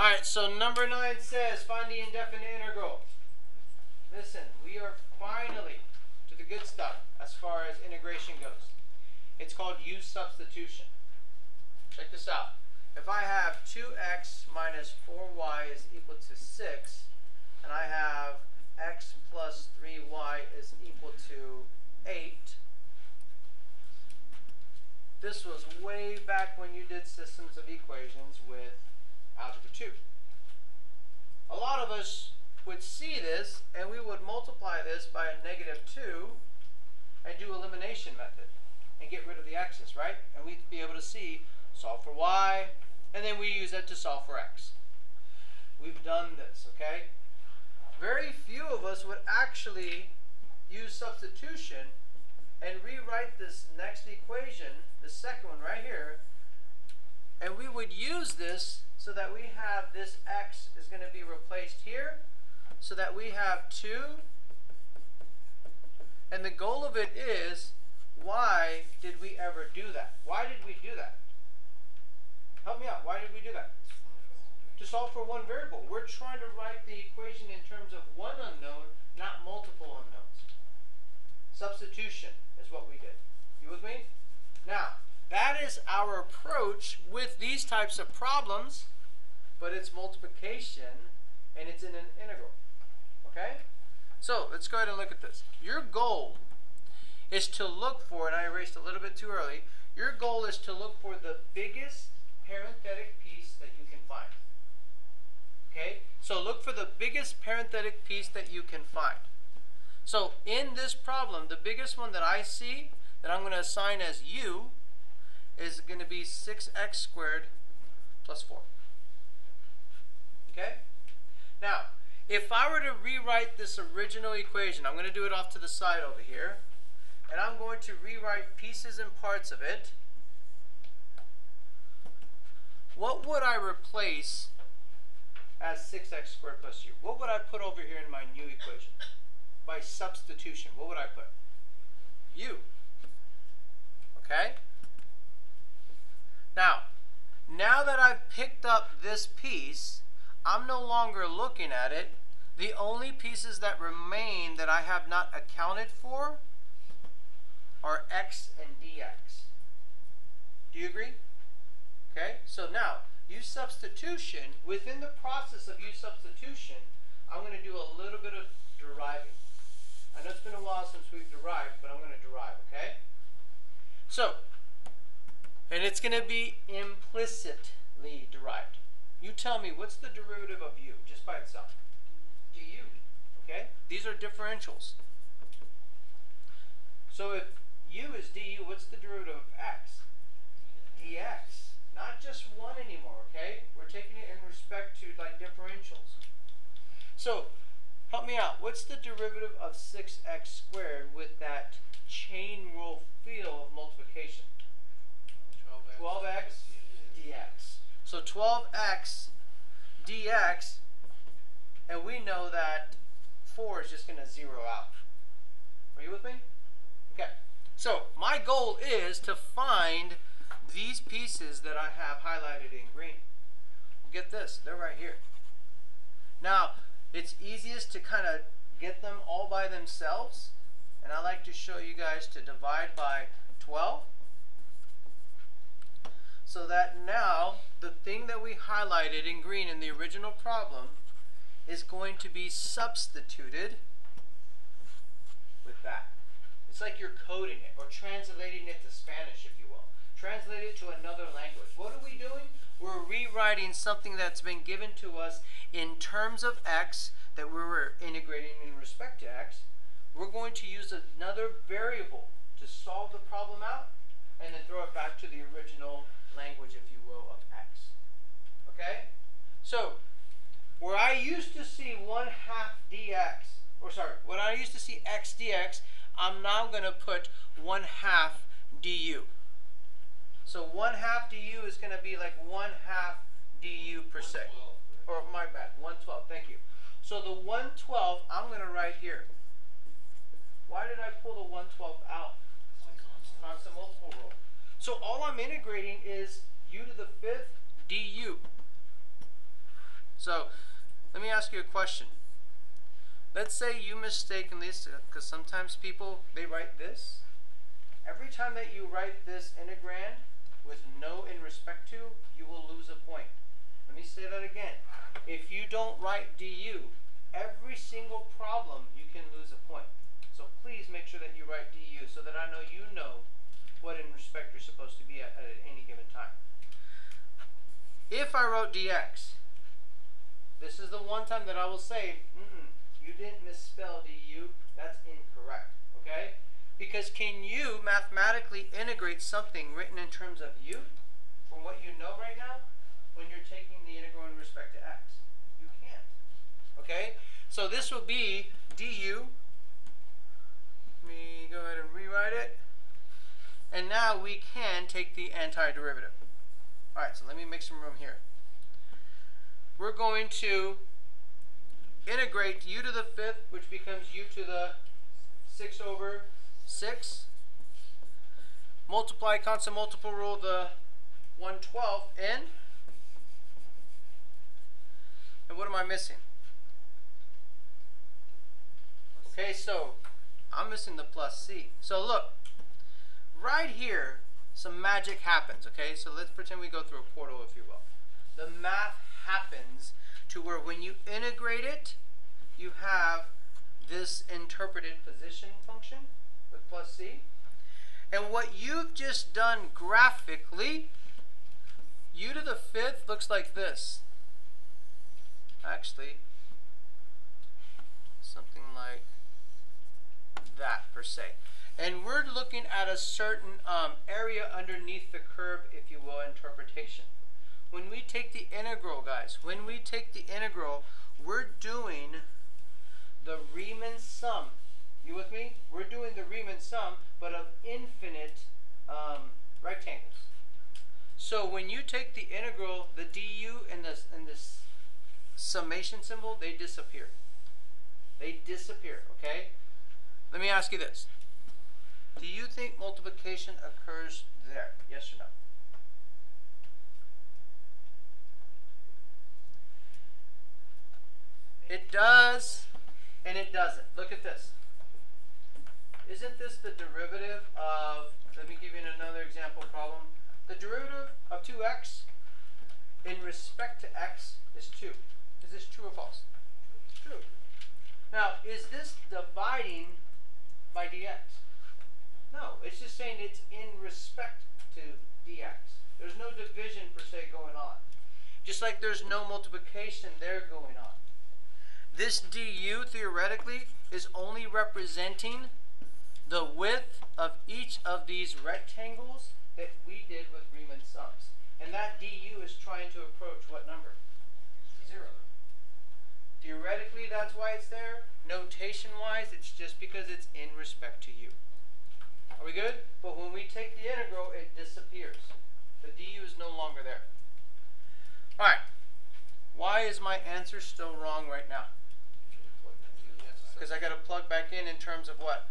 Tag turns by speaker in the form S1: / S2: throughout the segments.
S1: All right, so number nine says find the indefinite integral. Listen, we are finally to the good stuff as far as integration goes. It's called u substitution. Check this out. If I have 2x minus 4y is equal to 6, and I have x plus 3y is equal to 8, this was way back when you did systems of equations with algebra 2. A lot of us would see this and we would multiply this by a negative 2 and do elimination method and get rid of the x's, right? And we'd be able to see solve for y, and then we use that to solve for x. We've done this, okay? Very few of us would actually use substitution and rewrite this next equation, the second one right here, and we would use this so that we have this x is going to be replaced here, so that we have 2, and the goal of it is, why did we ever do that? Why did we do that? Help me out. Why did we do that? To solve for one variable. We're trying to write the equation in terms of one unknown, not multiple unknowns. Substitution is what we did. You with me? Now, that is our approach with these types of problems, but it's multiplication and it's in an integral. Okay? So let's go ahead and look at this. Your goal is to look for, and I erased a little bit too early, your goal is to look for the biggest parenthetic piece that you can find. Okay? So look for the biggest parenthetic piece that you can find. So in this problem, the biggest one that I see that I'm going to assign as u is going to be 6x squared plus 4. Okay? Now, if I were to rewrite this original equation, I'm going to do it off to the side over here, and I'm going to rewrite pieces and parts of it. What would I replace as 6x squared plus u? What would I put over here in my new equation? By substitution, what would I put? u. Okay? Now, now that I've picked up this piece, I'm no longer looking at it. The only pieces that remain that I have not accounted for are x and dx. Do you agree? Okay, so now, u substitution, Within the process of u substitution, I'm going to do a little bit of deriving. I know it's been a while since we've derived, but I'm going to derive, okay? So, and it's going to be implicitly derived. You tell me, what's the derivative of u, just by itself? du. Okay? These are differentials. So if u is du, what's the derivative of x? dx. Not just one anymore, okay? We're taking it in respect to like differentials. So, help me out. What's the derivative of 6x squared with that chain rule feel of multiplication? 12x dx. So 12x dx, and we know that 4 is just going to zero out. Are you with me? Okay. So my goal is to find these pieces that I have highlighted in green. Get this, they're right here. Now, it's easiest to kind of get them all by themselves, and I like to show you guys to divide by 12 so that now thing that we highlighted in green in the original problem is going to be substituted with that. It's like you're coding it or translating it to Spanish, if you will. Translate it to another language. What are we doing? We're rewriting something that's been given to us in terms of x that we were integrating in respect to x. We're going to use another variable to solve the problem out and then throw it back to the original language, if you will, of x. Okay? So, where I used to see 1 half dx, or sorry, when I used to see x dx, I'm now going to put 1 half du. So 1 half du is going to be like 1 half du per se. Or my bad, 112, thank you. So the 112, I'm going to write here. Why did I pull the 112 out? Constant multiple rule. So all I'm integrating is u to the fifth du. So, let me ask you a question. Let's say you mistakenly, because sometimes people, they write this. Every time that you write this integrand with no in respect to, you will lose a point. Let me say that again. If you don't write du, every single problem you can lose a point. So please make sure that you write du so that I know you know what in respect you're supposed to be at at any given time. If I wrote dx, this is the one time that I will say, mm-mm, you didn't misspell du, that's incorrect, okay? Because can you mathematically integrate something written in terms of u from what you know right now when you're taking the integral in respect to x? You can't, okay? So this will be du, let me go ahead and rewrite it. And now we can take the antiderivative. All right, so let me make some room here. We're going to integrate u to the fifth, which becomes u to the 6 over 6. Multiply constant multiple rule the 1 12th in. And what am I missing? Okay, so I'm missing the plus c. So look, right here, some magic happens, okay? So let's pretend we go through a portal, if you will. The math happens to where when you integrate it, you have this interpreted position function with plus c. And what you've just done graphically, u to the fifth looks like this. Actually, something like that per se. And we're looking at a certain um, area underneath the curve, if you will, interpretation. When we take the integral, guys, when we take the integral, we're doing the Riemann sum. You with me? We're doing the Riemann sum, but of infinite um, rectangles. So when you take the integral, the du and this and this summation symbol, they disappear. They disappear, okay? Let me ask you this. Do you think multiplication occurs there? Yes or no? Does, and it doesn't. Look at this. Isn't this the derivative of, let me give you another example problem. The derivative of 2x in respect to x is 2. Is this true or false? True. Now, is this dividing by dx? No, it's just saying it's in respect to dx. There's no division per se going on. Just like there's no multiplication there going on. This du theoretically is only representing the width of each of these rectangles that we did with Riemann sums. And that du is trying to approach what number? Zero. Theoretically, that's why it's there. Notation-wise, it's just because it's in respect to u. Are we good? But when we take the integral, it disappears. The du is no longer there. All right. Why is my answer still wrong right now? Because I got to plug back in in terms of what?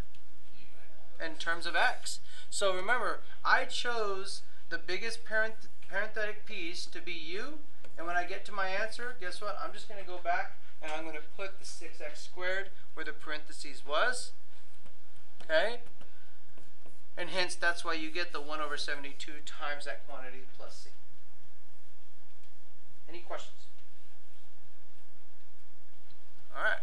S1: In terms of x. So remember, I chose the biggest parent parenthetic piece to be u, and when I get to my answer, guess what? I'm just going to go back and I'm going to put the 6x squared where the parentheses was. Okay? And hence, that's why you get the 1 over 72 times that quantity plus c. Any questions? All right.